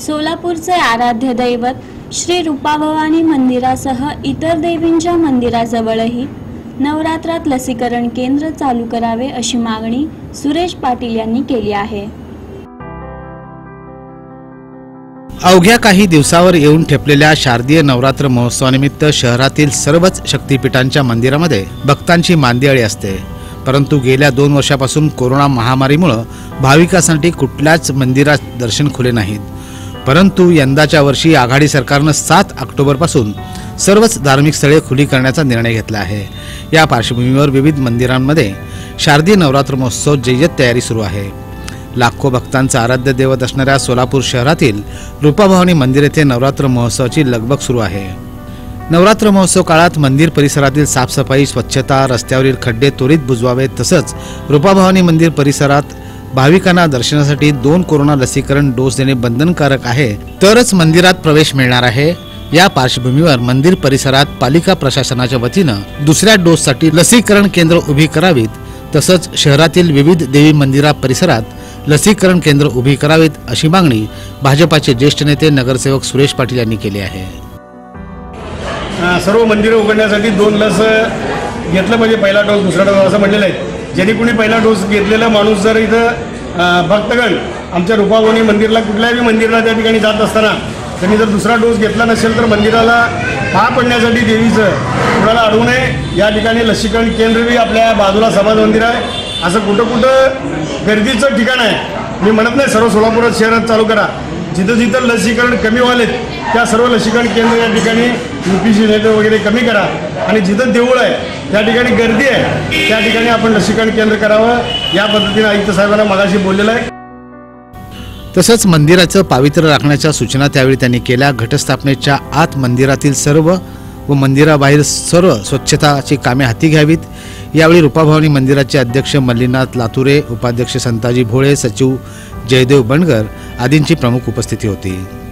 सोलापूरचे आराध्य दैवत श्री रूपाभवानी मंदिरासह इतर देवींच्या मंदिराजवळही नवरात्रात लसीकरण केंद्र चालू करावे अशी मागणी सुरेश पाटील यांनी केली आहे. अवघ्या काही दिवसावर येऊन ठेपलेल्या शारदीय नवरात्र महोत्सवानिमित्त शहरातील सर्वच शक्तिपीठांच्या मंदिरामध्ये भक्तांची मांदियाळी असते. परंतु गेल्या दोन वर्षापासून कोरोना महामारीमुळं भाविकांसाठी कुठल्याच मंदिरात दर्शन खुले नाहीत. परंतु यंदाच्या वर्षी आघाडी सरकारनं सात ऑक्टोबरपासून सर्वच धार्मिक स्थळे खुली करण्याचा निर्णय घेतला आहे. या पार्श्वभूमीवर विविध मंदिरांमध्ये शारदीय नवरात्र महोत्सव जय्यत तयारी सुरू आहे. लाखो भक्तांचं आराध्य दैवत असणाऱ्या सोलापूर शहरातील रूपाभवानी मंदिर येथे नवरात्र महोत्सवाची लगबग सुरू आहे. नवरात्र महोत्सव काळात मंदिर परिसरातील साफसफाई स्वच्छता रस्त्यावरील खड्डे त्वरित बुजवावेत तसंच रूपाभवानी मंदिर परिसरात भाविकांना दर्शनासाठी दोन कोरोना लसीकरण डोस देणे बंधनकारक आहे तरच मंदिरात प्रवेश मिळणार आहे. या पार्श्वभूमीवर मंदिर परिसरात पालिका प्रशासनाच्या वतीनं दुसऱ्या डोससाठी लसीकरण केंद्र उभी करावीत तसंच शहरातील विविध देवी मंदिरा परिसरात लसीकरण केंद्र उभी करावीत अशी मागणी भाजपाचे ज्येष्ठ नेते नगरसेवक सुरेश पाटील यांनी केली आहे. सर्व मंदिरं उघडण्यासाठी दोन लस घेतलं म्हणजे पहिला डोस दुसरा डोस असं म्हटलेलं आहे. ज्यांनी कुणी पहिला डोस घेतलेला माणूस जर इथं भक्तगण आमच्या रूपाभवानी मंदिरला कुठल्याही मंदिरला त्या ठिकाणी जात असताना त्यांनी जर दुसरा डोस घेतला नसेल तर मंदिराला पाहा पडण्यासाठी देवीचं कुणाला अडवू नये. या ठिकाणी लसीकरण केंद्रही आपल्या बाजूला समाज मंदिर आहे. असं कुठं कुठं गर्दीचं ठिकाण आहे. मी म्हणत नाही सर्व सोलापुरात शहरात चालू करा. जिथं जिथं लसीकरण कमी व्हालेत त्या सर्व लसीकरण केंद्र या ठिकाणी यू पी सी नेते वगैरे कमी करा. आणि जिथं देऊळ आहे त्या ठिकाणी गर्दी आहे त्या ठिकाणी आपण लसीकरण केंद्र करावं. या पद्धतीने आयुक्त साहेबांना मगाशी बोललेलं आहे. तसंच मंदिराचं पावित्र्य राखण्याच्या सूचना त्यावेळी त्यांनी केल्या. घटस्थापनेच्या आत मंदिरातील सर्व व मंदिराबाहेर सर्व स्वच्छताची कामे हाती घ्यावीत. यावेळी रूपाभवानी मंदिराचे अध्यक्ष मल्लीनाथ लातुरे उपाध्यक्ष संताजी भोळे सचिव जयदेव बनगर आदींची प्रमुख उपस्थिती होती.